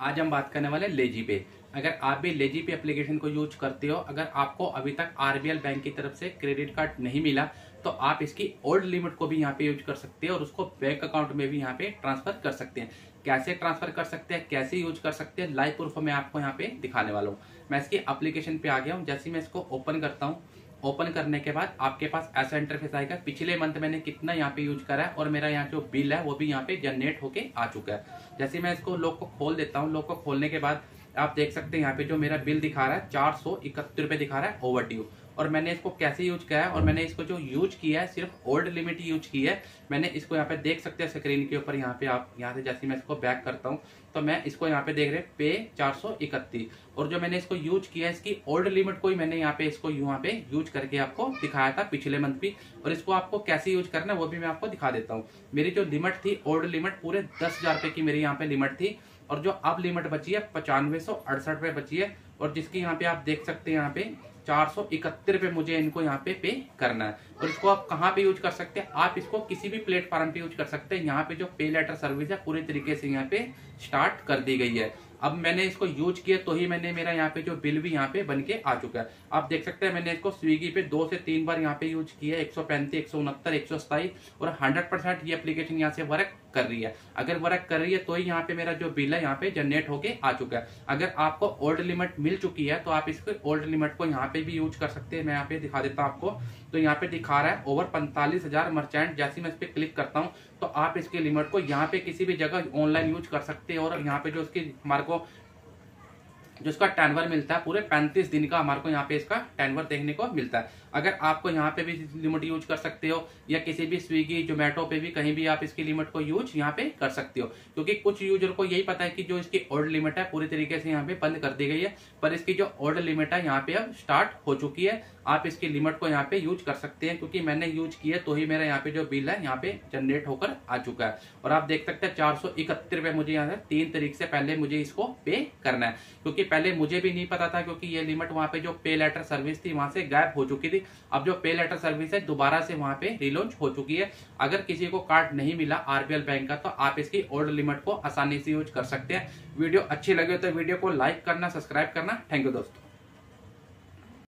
आज हम बात करने वाले लेजी पे अगर आप भी लेजी पे एप्लीकेशन को यूज़ करते हो, अगर आपको अभी तक आरबीएल बैंक की तरफ़ से क्रेडिट कार्ड नहीं मिला तो आप इसकी ओल्ड लिमिट को भी यहाँ पे यूज़ कर सकते हैं और उसको बैंक अकाउंट में भी यहाँ पे ट्रांसफ़र कर सकते हैं। कैसे ट्रांसफ़र कर सकते हैं, कैसे यूज़ कर सकते हैं लाइव प्रूफ मैं आपको यहाँ पे दिखाने वाला हूँ। मैं इसकी एप्लीकेशन पे आ गया हूँ। जैसे मैं इसको ओपन करता हूँ ओपन करने के बाद आपके पास ऐसा इंटरफेस आएगा। पिछले मंथ मैंने कितना यहाँ पे यूज़ करा है और मेरा यहाँ जो बिल है वो भी यहाँ पे जनरेट होके आ चुका है। जैसे मैं इसको लोग को खोल देता हूँ। लोग को खोलने के बाद आप देख सकते हैं यहाँ पे जो मेरा बिल दिखा रहा है, चार सौ इकहत्तर रुपए दिखा रहा है ओवर ड्यू और मैंने इसको कैसे यूज़ किया है? और मैंने इसको जो यूज़ किया है, सिर्फ़ ओल्ड लिमिट यूज़ की है, मैंने इसको यहाँ पे देख सकते हैं स्क्रीन के ऊपर। यहाँ पे आप, यहाँ से जैसे मैं इसको बैक करता हूँ तो मैं इसको यहाँ पे देख रहे पे चार सौ इकतीस और जो मैंने इसको यूज़ किया है, इसकी ओल्ड लिमिट को ही मैंने यहाँ पे इसको यहाँ पे यूज़ करके आपको दिखाया था पिछले मंथ भी। और इसको आपको कैसे यूज़ करना है, वो भी मैं आपको दिखा देता हूँ। मेरी जो लिमिट थी ओल्ड लिमिट पूरे दस हज़ार की मेरी यहाँ पे लिमिट थी। और जो अब लिमिट बची है, पचानवे सौ अड़सठ रुपए बची है, और जिसकी यहाँ पे आप देख सकते हैं, यहाँ पे चार सौ इकहत्तर रुपए मुझे इनको यहाँ पे पे करना है। और इसको आप कहाँ पे यूज़ कर सकते हैं? आप इसको किसी भी प्लेटफॉर्म पे यूज़ कर सकते हैं। यहाँ पे जो पे लेटर सर्विस है, पूरी तरीके से यहाँ पे स्टार्ट कर दी गई है। अब मैंने इसको यूज़ किया तो ही मैंने मेरा यहाँ पे जो बिल भी यहाँ पे बन के आ चुका है आप देख सकते हैं मैंने इसको स्विगी पे दो से तीन बार यहाँ पे यूज़ किया एक सौ पैंतीस एक सौ उनहत्तर एक सौ सताईस और हंड्रेड परसेंट ये एप्लीकेशन यहाँ से वर्क कर रही है अगर वर्क कर रही है तो ही यहाँ पे मेरा जो बिल है यहाँ पे जनरेट होके आ चुका है अगर आपको ओल्ड लिमिट मिल चुकी है तो आप इसको ओल्ड लिमिट को यहाँ पे भी यूज़ कर सकते हैं मैं यहाँ पे दिखा देता हूँ आपको तो यहाँ पे दिखा रहा है ओवर पैंतालीस हज़ार मर्चेंट जैसे मैं इस पर क्लिक करता हूँ तो आप इसके लिमिट को यहाँ पे किसी भी जगह ऑनलाइन यूज़ कर सकते हैं और यहाँ पे जो इसकी हमारे को जो इसका टेनवर मिलता है, पूरे 35 दिन का हमारे को यहाँ पे इसका टेनवर देखने को मिलता है। अगर आपको यहाँ पे भी लिमिट यूज़ कर सकते हो, या किसी भी स्विगी जोमेटो पे भी कहीं भी आप इसकी लिमिट को यूज़ यहाँ पे कर सकते हो। क्योंकि कुछ यूज़र को यही पता है कि जो इसकी ओल्ड लिमिट है, पूरी तरीके से यहाँ पे बंद कर दी गई है। पर इसकी जो ओल्ड लिमिट है, यहाँ पे अब स्टार्ट हो चुकी है। आप इसकी लिमिट को यहाँ पे यूज़ कर सकते हैं, क्योंकि मैंने यूज़ किया तो ही मेरा यहाँ पे जो बिल है, यहाँ पे जनरेट होकर आ चुका है। और आप देख सकते हैं, चार सौ इकहत्तर मुझे यहाँ तीन तारीख से पहले मुझे इसको पे करना है। क्योंकि पहले मुझे भी नहीं पता था क्योंकि ये लिमिट वहाँ पे जो पे लेटर सर्विस थी, वहाँ से गायब हो चुकी थी। अब जो पे लेटर सर्विस है, दोबारा से वहाँ पे रिलॉन्च हो चुकी है। अगर किसी को कार्ड नहीं मिला आरबीएल बैंक का तो आप इसकी ओल्ड लिमिट को आसानी से यूज़ कर सकते हैं। वीडियो अच्छी लगे तो वीडियो को लाइक करना सब्सक्राइब करना। थैंक यू दोस्तों।